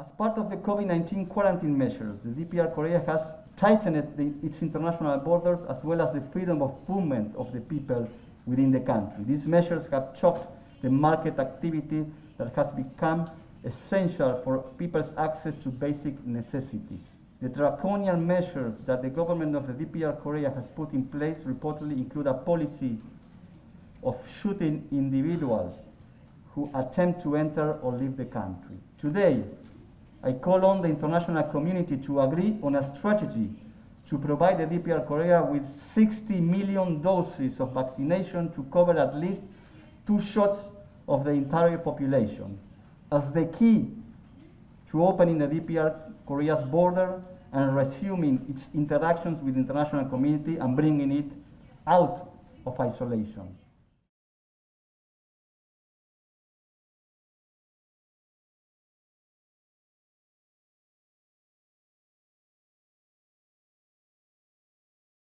As part of the COVID-19 quarantine measures, the DPR Korea has tightened the, its international borders as well as the freedom of movement of the people within the country. These measures have choked the market activity that has become essential for people's access to basic necessities. The draconian measures that the government of the DPR Korea has put in place reportedly include a policy of shooting individuals who attempt to enter or leave the country. Today, I call on the international community to agree on a strategy to provide the DPR Korea with 60 million doses of vaccination to cover at least two shots of the entire population as the key to opening the DPR Korea's border and resuming its interactions with the international community and bringing it out of isolation.